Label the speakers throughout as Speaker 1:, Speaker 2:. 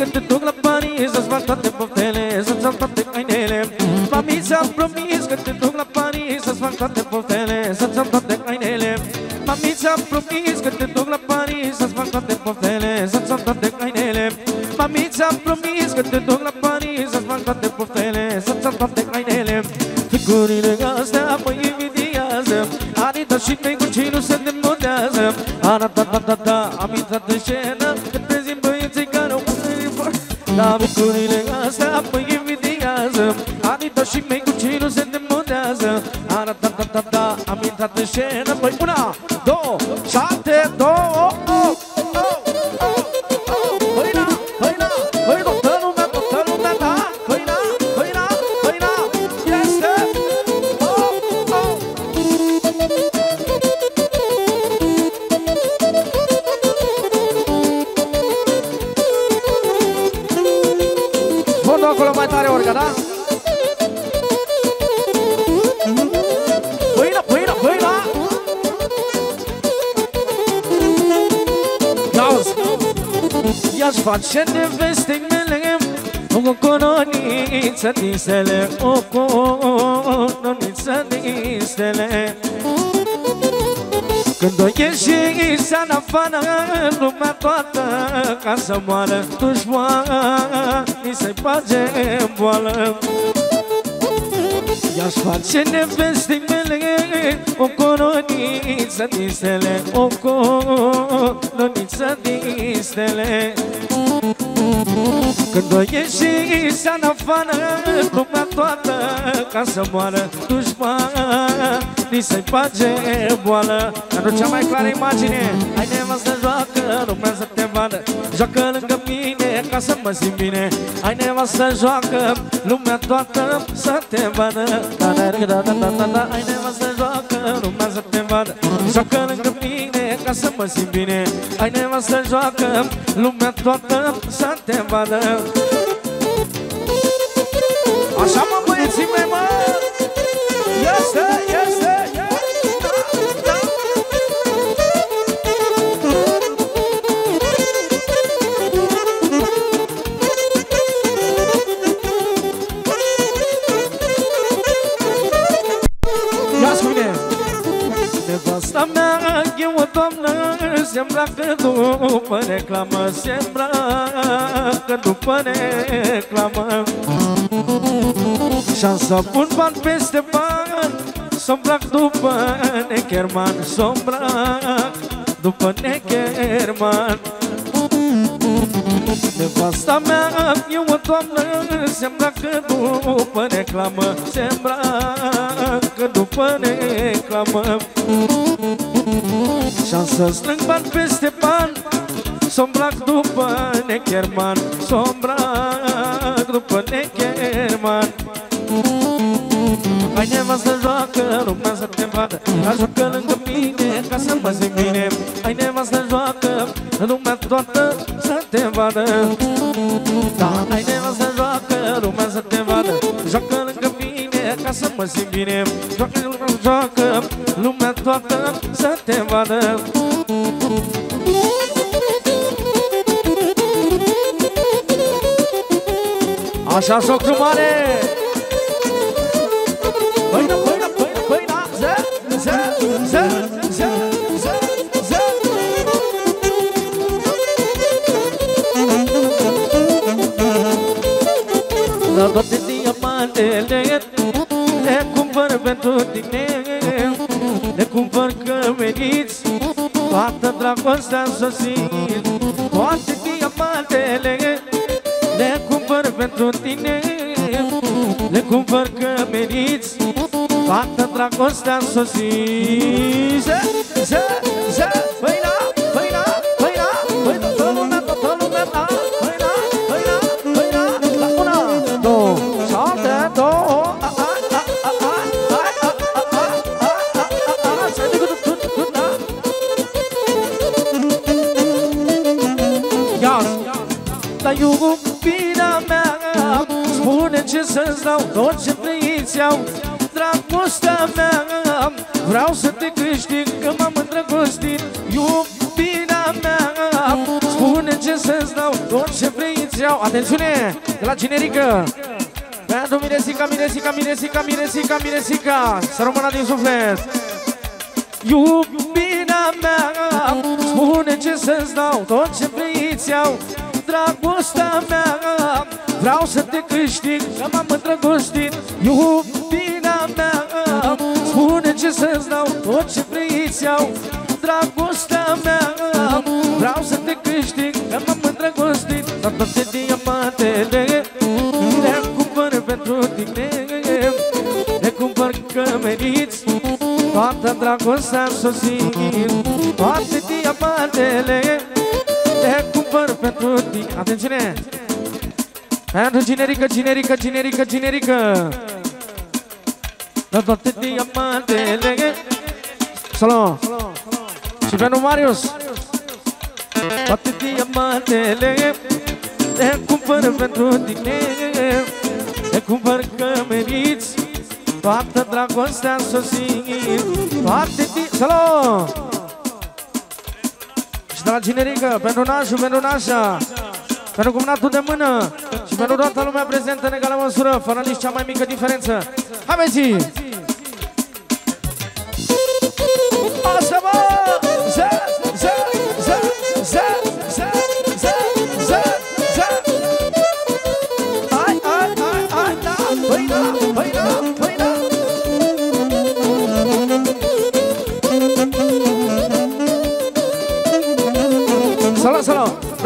Speaker 1: că te duc la Paris Să-ți fac toate poftele, să-ți fac toate hainele. Mami ți-am promis că te duc la Paris Să-ți fac toate poftele, să-ți fac toate hainele. Mami ți-am promis că te duc la Paris Să-ți fac toate poftele, să-ți fac toate hainele. Mami ți-am promis că te duc la Paris Să-ți fac toate poftele, să-ți fac toate hainele. Figurile astea mă invidiază. Anita și mei cu cei nu se demodează Ana ta ta ta ta, am intrat în scenă La figurile astea mă invidiază Anita și mei cu cei nu se demodează Ana ta ta ta ta, am intrat în scenă Păi una, două, șapte, I-aș face nevestei mele O coroniță din stele O coroniță din stele când o ieși în afară Lumea toată ca să moară Dușmanii să-i bage în boală I-aș face nevestei mele O coroniță din stele O coroniță din stele când o ieși în afară Lumea toată ca să moară Dușmanii să-i bage boală. Pentru cea mai clară imagine Hai nevastă joacă, lumea să te vadă. Joacă lângă mine ca să mă simt bine. Hai nevastă joacă, lumea toată să te vadă. Da, da, da, da, da, da, da. Hai nevastă joacă, lumea să te vadă. Joacă lângă mine ca să mă simt bine. Hai nevastă joacă, lumea toată să te vadă. Așa mă băieții mei mă! Este, este, este da, Se îmbracă după reclamă Se îmbracă după reclamă. Și-am să pun bani peste bani Să îmbrac după Necherman Să îmbrac după Necherman Nevasta mea e o doamnă Se îmbracă după reclamă Se îmbracă după reclamă Și-am să strâng bani peste bani S-o îmbrac după Necherman S-o îmbrac după Necherman. Hai nevastă joacă, lumea să te vadă Dar joacă lângă mine ca să mă simt bine. Hai nevastă joacă, lumea toată să te vadă. Da, hai nevastă joacă, lumea să te vadă. Joacă lângă mine ca să mă simt bine. Joacă, joacă, lumea toată să te vadă. Așa, socru mare! Păină, păină, La toate diamantele Le cumpăr pentru tine Le cumpăr că veniți Toată dragostea sosit Toate diamantele Le cumpăr pentru tine Le cumpăr că meriți Toată dragostea sosit Ză, ză, ză, păina, să-ți dau tot ce trăiți au Dragostea mea Vreau să te câștig că m-am îndrăgostit. Iubirea mea Spune spune ce să-ți dau Tot ce vrei îți iau. Atențiune, de la generică. Pentru Miresica, Miresica, Miresica, Miresica, Miresica Să rămână din suflet. Iubirea mea Spune ce să-ți dau Tot ce vrei îți iau. Dragostea mea Vreau să te câștig Că m-am îndrăgostit Iubirea mea Spune ce să-ți dau Tot ce vrei îți iau Dragostea mea. Vreau să te câștig Că m-am îndrăgostit Dar toate diamantele Le cumpăr pentru tine. Le cumpăr că meriți Toată dragostea sosit Toate diamantele Le cumpăr pentru tine. Atențiune! And జినేరిక జినేరిక జినేరిక జినేరిక Nototiti amma delege Solo Chibano Marius. Nototiti amma delege E cumpăr pentru tine. E cumpăr că meriți. Toată dragostea sosit Toate ti... Solo Și de la generică Pentru nașul, pentru nașa. Pentru cumnatul de mână Și pentru toată lumea prezentă în egală măsură Fără nici cea mai mică diferență Hai, Messi!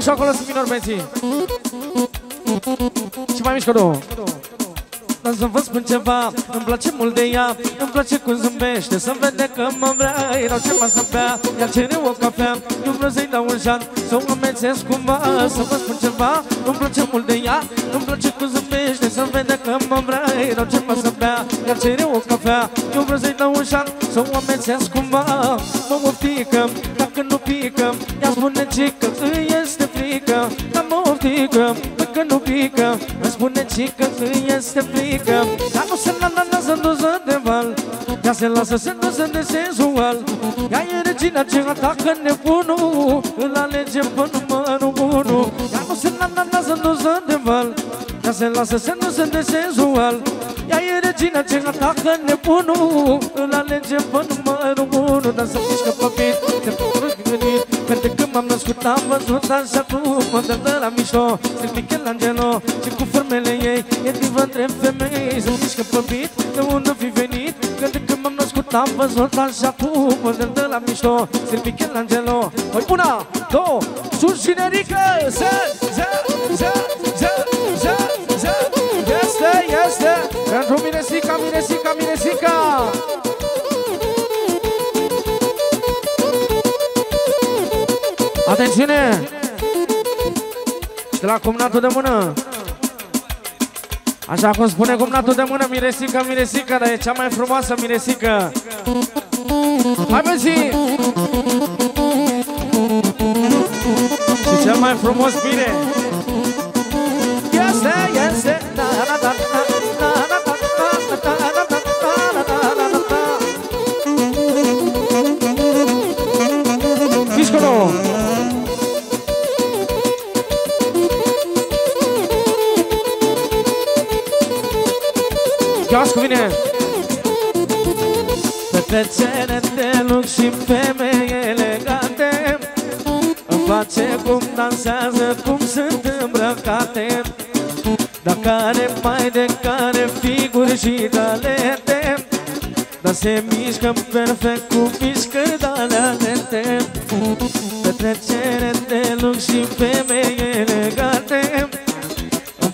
Speaker 1: Salut! Vreau și acolo să minor menții Și mai mișcă două Dar să vă spun ceva, îmi place mult de ea Îmi place cum zâmbește, să vede că mă vrea Erau ce mă să bea, ea cere o cafea Eu vreau să-i dau un șan, să o amețesc cumva Să vă spun ceva, îmi place mult de ea Îmi place cum zâmbește, să vede că mă vrea Erau ce mă să bea, ea cere o cafea Eu vreau să-i dau un șan, să o amețesc cumva Mă oftică, dacă nu pică Ea spune cică, îi este frică Dar mă oftică, că nu pică Îmi spune cică, îi este frică. Dar nu se nananează doză de val Ea se lasă se doză de senzual. Ea e regina ce atacă nebunul Îl alege pe numărul unu. Ea nu se nananează doză de val Ea se lasă se doză de senzual. Ea e regina ce atacă nebunul Îl alege pe numărul unu. Dar să mișcă pe bit, te bucură venit Pentru când m-am născut am văzut așa cum Mă dă de la mișto, sunt Michelangelo Și cu formele ei e divă între femei. Să mișcă pe bit, de unde fi venit Pentru când m-am născut am văzut așa cum Mă dă de la mișto, sunt Michelangelo Păi una, două, sus generică Să, să, să, să, să, Atențiune! De la cumnatul de mână Așa cum spune cumnatul de mână Miresica, Miresica Dar e cea mai frumoasă Miresica Hai băzi! Și cel mai frumos bine Chioscu vine! Petrecere de lux și femei elegante Îmi place cum dansează, cum sunt îmbrăcate Dar care mai de care figuri și talente Dar se mișcă perfect cu mișcări de-alea lente Petrecere de lux și femei elegante Îmi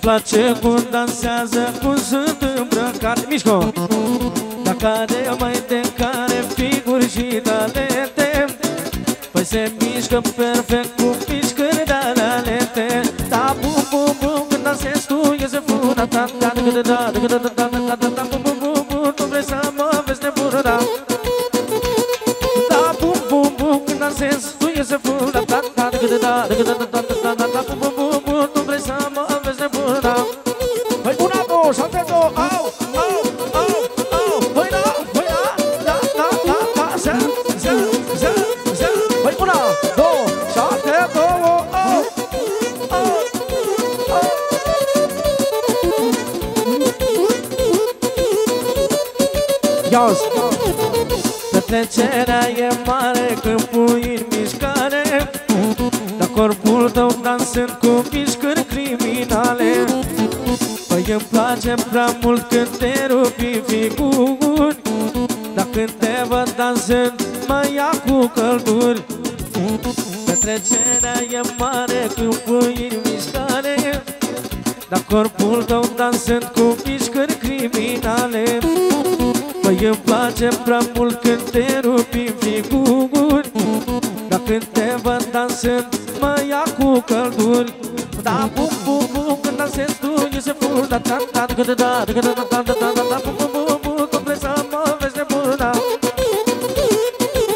Speaker 1: place cum dansează, cum sunt îmbrăcate Mișco! Dar care mai de care figuri și talente Păi se mișcă perfect cu mișcări de-alea lente Da, bum, bum, bum, când dansezi tu iese funa ta Da, da, da, da, da, da, da, da, da, da, da, bum, bum, bum, bum, tu vrei să mă vezi nebună, da Da, bum, bum, bum, când dansezi tu iese funa ta Da, da, da, da, da, da, da, da, da, da, da, place prea mult când te rupi figuri Dar când te văd dansând mă ia cu călduri. Petrecerea e mare când pui în mișcare. Dar corpul tău dansând cu mișcări criminale. Păi îmi place prea mult când te rupi în figuri Dar când te văd dansând mă ia cu călduri Da, bum, bum, bum, când dansezi tu e se fur Da, da, da, da, da, da, da, da, da, da, da, da, da, bum, bum, bum, bum, tu vrei să mă vezi nebuna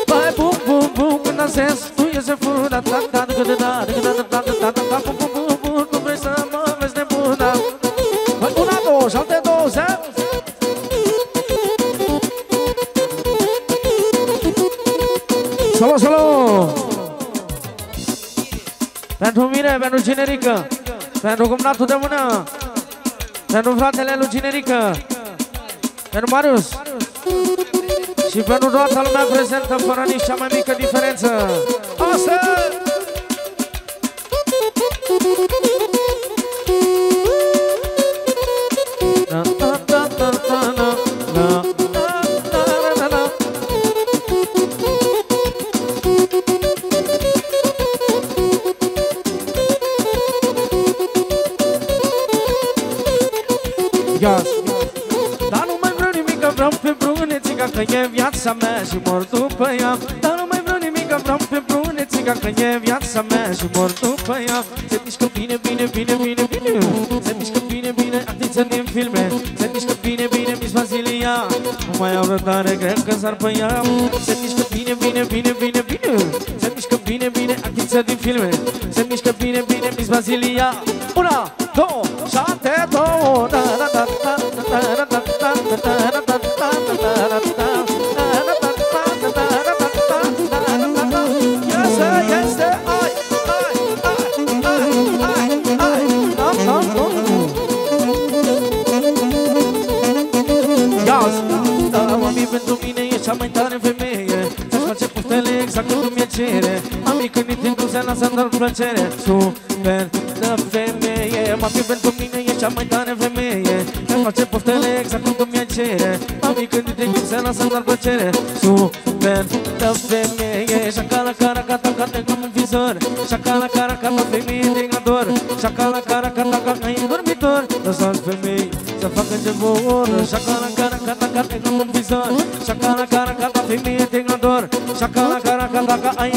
Speaker 1: Băi, bum, bum, bum, când dansezi tu e se fur Da, da, da, da, da, da, da, da, da, da, da, da, da, bum, bum, bum, bum, tu vrei să mă vezi nebuna Băi, una, două, și alte două, zero Salut, Pentru mine, pentru Cinerică Pentru cumnatul de mână Pentru fratele lui Cinerică Pentru Marius Și pentru toată lumea prezentă Fără nici cea mai mică diferență Asta! Ias Dar nu mai vreau nimic, că vreau pe brunețica Că e viața mea și mor după ea Dar nu mai vreau nimic, că vreau pe brunețica Că e viața mea și mor după ea Se mișcă bine, bine, bine, bine, bine Se mișcă bine, bine, actriță din filme Se mișcă bine, bine, Miss Vasilia Nu mai au răbdare, cred că s-ar pe ea Se mișcă bine, bine, bine, bine, bine Se mișcă bine, bine, actriță din filme Se mișcă bine, bine, Miss Vasilia Una, două, plăcere Super de femeie Mami pentru mine e cea mai tare femeie. Să-și face puftele exact cum mi-e cere. Mami când îi timp se lasă doar plăcere. Super de femeie. Șacala cara cata cate cum un vizor. Șacala cara cata femeie din ador. Șacala cara cata ca în dormitor. Lăsați femei să facă ce vor. Șacala cara cata cate cum un vizor. Șacala cara cata femeie din ador. Șacala cara cata ca în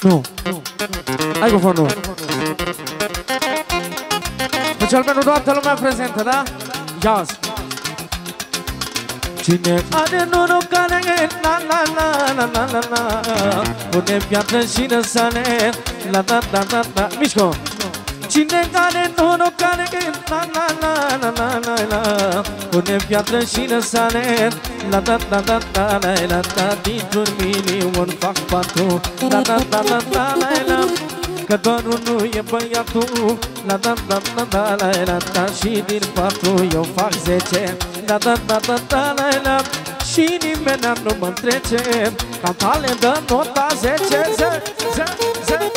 Speaker 1: Nu, nu. Microfonul. Special pentru toată lumea prezentă, da? Ias. Cine are noroc care la la la la la la la Pune piatră și răsare La da da da da Mișco Cine care norocare La la la la la la la Pune piatră și răsare La da da da da la la da Dintr-un milion fac patru La da da da da la la Că doar unul e băiatul La da da da da la la da Și din patru eu fac zece La da da da da la la și nimeni nu mă trece Ca tale dă nota zece, zece. 10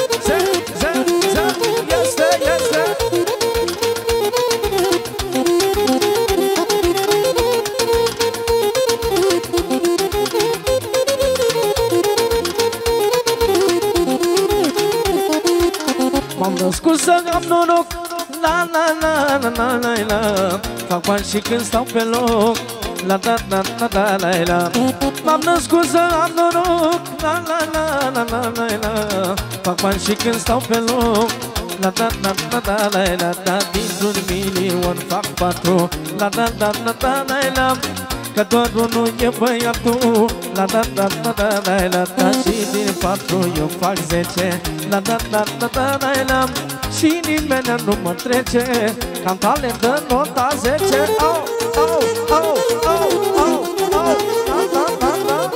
Speaker 1: născut să am noroc La la la la la la la Fac bani și când stau pe loc La da da da da la la M-am născut să am noroc La la la la la la la Fac bani și când stau pe loc La da da da da la la da Dintr-un milion fac patru La da da da da la la Că doar unul e băiatul La da da da da la la da Și din patru eu fac zece La da da da da la la Și nimeni nu mă trece Cam talent de nota zece Au, au, au, au, au, au Da, da, da, da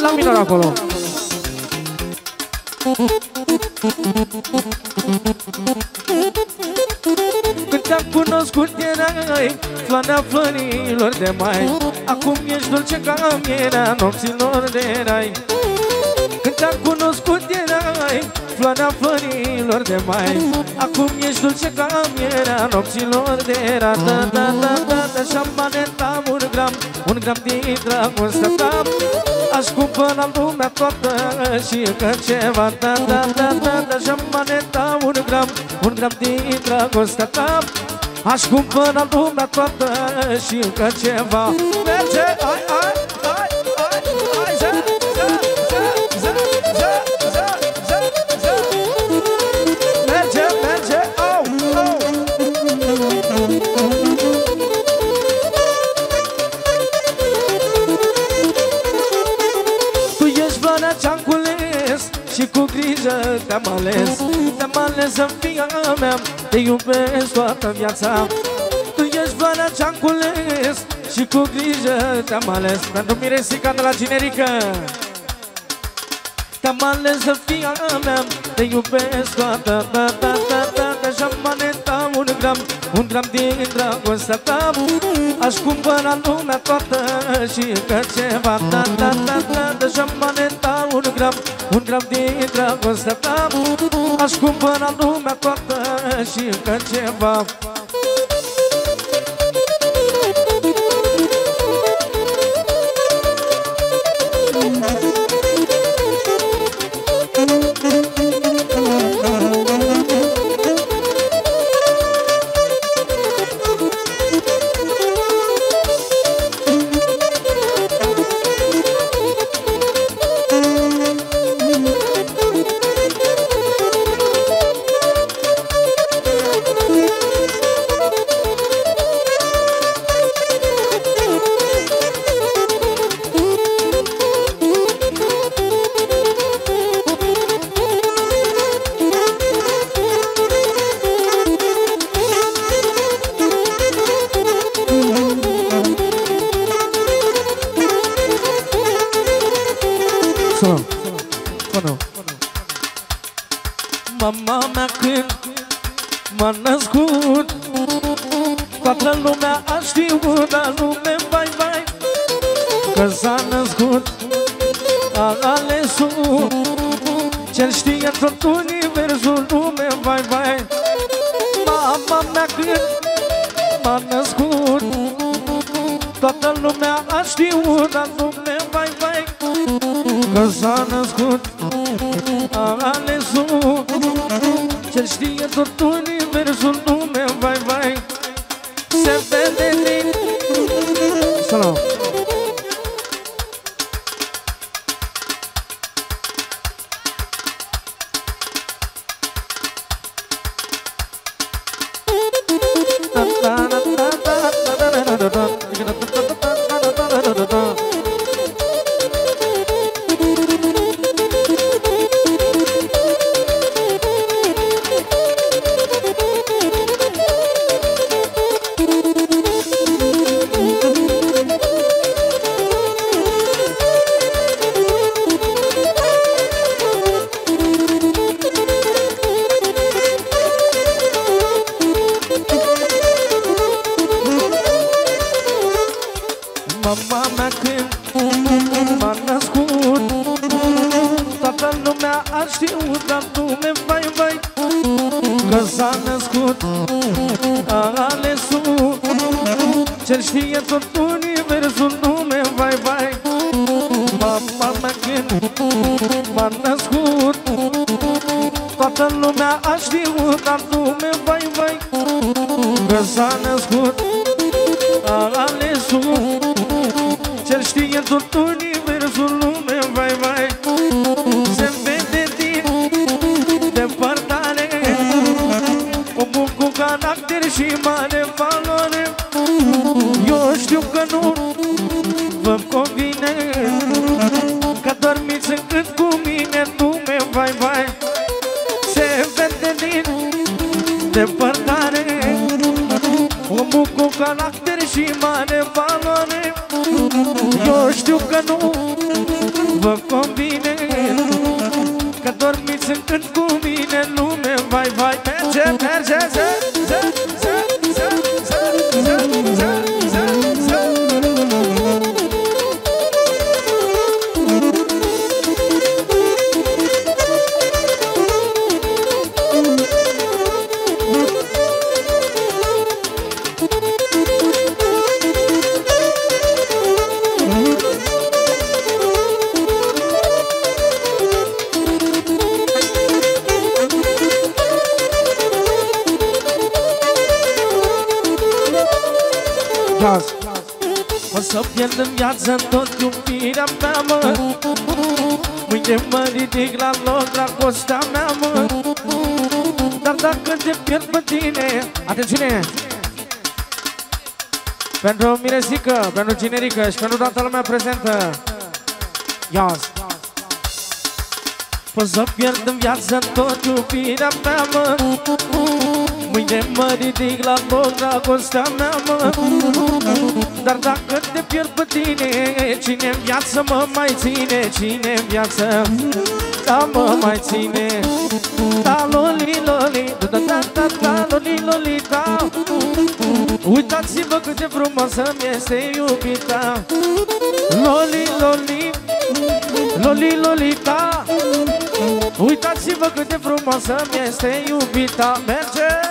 Speaker 1: La minor acolo Când te-am cunoscut erai Floarea florilor de mai. Acum ești dulce ca mierea nopților de rai. Când te-am cunoscut erai Floarea florilor de mai. Acum ești dulce ca mierea nopților de rai. Da, da, da, da, da, șampaneta un gram Un gram din dragostea ta Aș cumpăra lumea toată și încă ceva. Da, da, da, da, da, șampaneta un gram Un gram din dragostea ta Aș cumpăra lumea toată și încă ceva. Merge, ai, ai, ai, ai, Și cu grijă te-am ales Te-am ales în fia mea Te iubesc toată viața Tu ești floarea ce-am cules Și cu grijă te-am ales Pentru Miresica de la Generică Te-am ales în fia mea Te iubesc toată da, da, da, da, da, Șamaneta un gram Un gram din dragostea ta Aș cumpăra lumea toată Și încă ceva. Da, da, da, da, da, șamaneta un gram. Un gram din dragostea ta Aș cumpăra lumea toată Și încă ceva Sună Mama mea când m-a născut Toată lumea a știut, dar lume, vai, vai Că s-a născut. A alesul Cel știe tot universul, lume, vai, vai. Mama mea când m-a născut Toată lumea a știut, dar lume, vai, vai Că s-a născut a alesul Cel știe tot universul lume, Toată lumea a știut, dar lume, vai, vai. Că s-a născut A alesul Cel știe tot universul nume Vai, vai. Mama mea când M-a născut Toată lumea a știut Dar nume, vai, vai. Că s-a născut A alesul Cel știe tot universul caracter și mare valoare. Eu știu că nu vă convine Că dormiți încât cu Gaz O să pierd în viață tot iubirea mea, mă. Mâine mă ridic la loc, dragostea mea, mă. Dar dacă te pierd pe tine Atențiune! Pentru Miresică, pentru Cinerică și pentru toată lumea prezentă. Ias Pot să pierd în viață tot iubirea mea, mă Mâine mă ridic la loc, dragostea mea, mă. Dar dacă te pierd pe tine Cine în viață mă mai ține? Cine în viață? Da, mă mai ține. Da, loli, loli Da, da, da, da, da, loli, loli, da. Uitați-vă cât de frumoasă mi este iubita. Loli, loli Loli, lolita Uitați-vă cât de frumoasă mi este iubita. Merge!